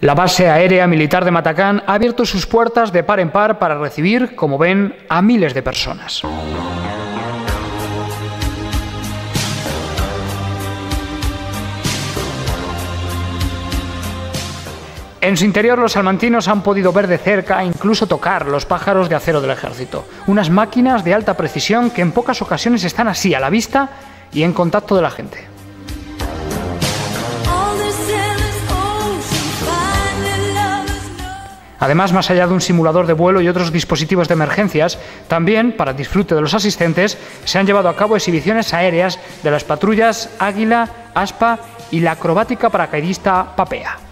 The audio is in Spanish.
La base aérea militar de Matacán ha abierto sus puertas de par en par para recibir, como ven, a miles de personas. En su interior los salmantinos han podido ver de cerca e incluso tocar los pájaros de acero del ejército, unas máquinas de alta precisión que en pocas ocasiones están así a la vista y en contacto de la gente. Además, más allá de un simulador de vuelo y otros dispositivos de emergencias, también, para disfrute de los asistentes, se han llevado a cabo exhibiciones aéreas de las patrullas Águila, Aspa y la acrobática paracaidista Papea.